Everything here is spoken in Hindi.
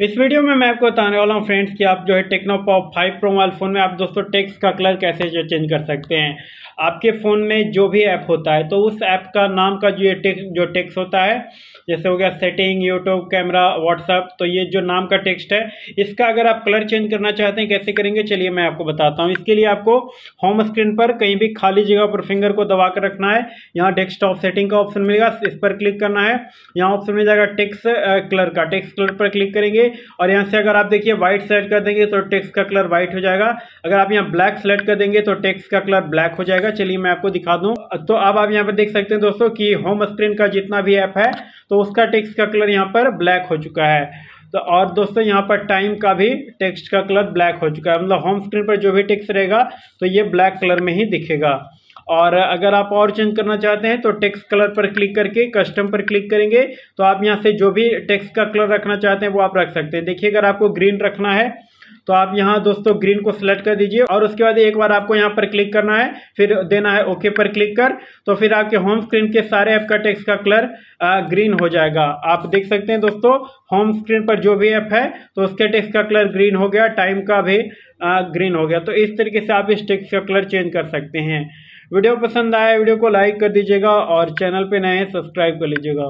इस वीडियो में मैं आपको बताने वाला हूँ फ्रेंड्स कि आप जो है Tecno Pop five Pro mobile phone में आप दोस्तों टेक्स्ट का कलर कैसे जो चेंज कर सकते हैं। आपके फ़ोन में जो भी ऐप होता है तो उस ऐप का नाम का जो ये टेक्स, जो टेक्स्ट होता है, जैसे हो गया सेटिंग, यूट्यूब, कैमरा व्हाट्सअप तो ये जो नाम का टेक्स्ट है, इसका अगर आप कलर चेंज करना चाहते हैं, कैसे करेंगे, चलिए मैं आपको बताता हूँ। इसके लिए आपको होम स्क्रीन पर कहीं भी खाली जगह पर फिंगर को दबा कर रखना है। यहाँ डेस्कटॉप सेटिंग का ऑप्शन मिलेगा, इस पर क्लिक करना है। यहाँ ऑप्शन मिल जाएगा टेक्स कलर का। टेक्स कलर पर क्लिक करेंगे और यहाँ से अगर आप देखिए व्हाइट सेलेक्ट कर देंगे तो टेक्स का कलर व्हाइट हो जाएगा। अगर आप यहाँ ब्लैक सेलेक्ट कर देंगे तो टेक्स का कलर ब्लैक हो जाएगा। चलिए मैं आपको दिखा दूँ। तो अब आप यहाँ पर देख सकते हैं दोस्तों कि होम स्क्रीन का जितना भी ऐप है तो उसका टेक्स्ट का कलर यहाँ पर ब्लैक हो चुका है। तो और दोस्तों यहाँ पर टाइम का भी टेक्स्ट का कलर ब्लैक हो चुका है। मतलब होम स्क्रीन पर जो भी टेक्स्ट रहेगा तो ये ब्लैक कलर में ही दिखेगा। और अगर आप और चेंज करना चाहते हैं तो टेक्स्ट कलर पर क्लिक करके कस्टम पर क्लिक करेंगे। तो आप यहाँ से जो भी टेक्स्ट का कलर रखना चाहते हैं, वो आप रख सकते हैं। देखिए, अगर आपको ग्रीन रखना है तो आप यहाँ दोस्तों ग्रीन को सिलेक्ट कर दीजिए। और उसके बाद एक बार आपको यहाँ पर क्लिक करना है, फिर देना है ओके पर क्लिक कर तो फिर आपके होम स्क्रीन के सारे ऐप का टेक्स्ट का कलर ग्रीन हो जाएगा। आप देख सकते हैं दोस्तों होम स्क्रीन पर जो भी ऐप है तो उसके टेक्स्ट का कलर ग्रीन हो गया टाइम का भी ग्रीन हो गया। तो इस तरीके से आप इस टेक्स्ट का कलर चेंज कर सकते हैं। वीडियो पसंद आए, वीडियो को लाइक कर दीजिएगा और चैनल पे नए सब्सक्राइब कर लीजिएगा।